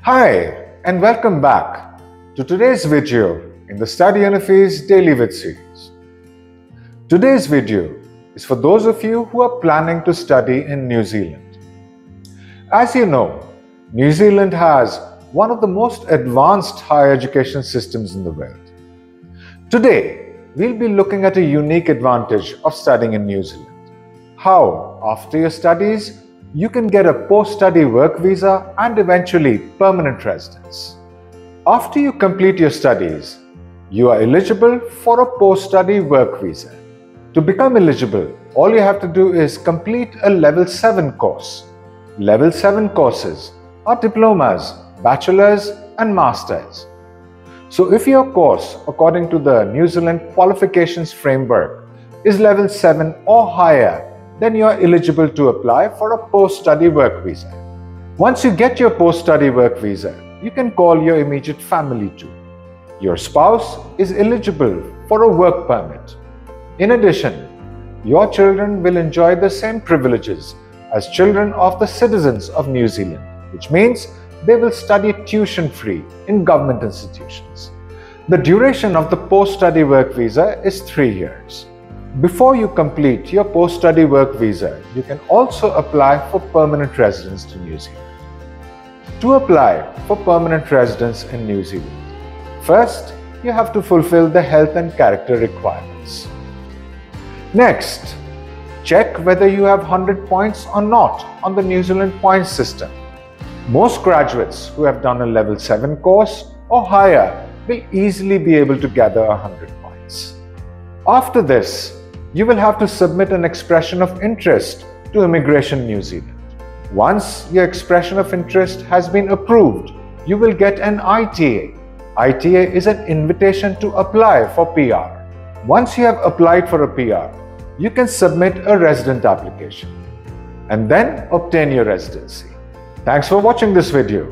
Hi and welcome back to today's video in the Study Unifees Daily With series. Today's video is for those of you who are planning to study in New Zealand. As you know, New Zealand has one of the most advanced higher education systems in the world. Today, we'll be looking at a unique advantage of studying in New Zealand. How, after your studies, you can get a post-study work visa and eventually permanent residence. After you complete your studies, you are eligible for a post-study work visa. To become eligible, all you have to do is complete a level 7 course. Level 7 courses are diplomas, bachelors and masters. So if your course, according to the New Zealand qualifications framework, is level 7 or higher, then you are eligible to apply for a post-study work visa. Once you get your post-study work visa, you can call your immediate family too. Your spouse is eligible for a work permit. In addition, your children will enjoy the same privileges as children of the citizens of New Zealand, which means they will study tuition free in government institutions. The duration of the post study work visa is three years. Before you complete your post-study work visa, you can also apply for permanent residence to New Zealand. To apply for permanent residence in New Zealand, first you have to fulfill the health and character requirements. Next, check whether you have 100 points or not on the New Zealand points system. Most graduates who have done a level 7 course or higher will easily be able to gather 100 points. After this, you will have to submit an expression of interest to Immigration New Zealand. Once your expression of interest has been approved, you will get an ITA. ITA is an invitation to apply for PR. Once you have applied for a PR, you can submit a resident application and then obtain your residency. Thanks for watching this video.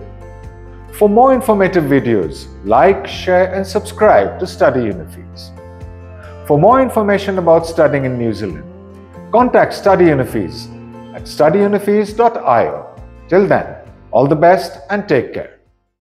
For more informative videos, like, share and subscribe to Study Unifees. For more information about studying in New Zealand, contact Study Unifees at studyunifees.io. Till then, all the best and take care.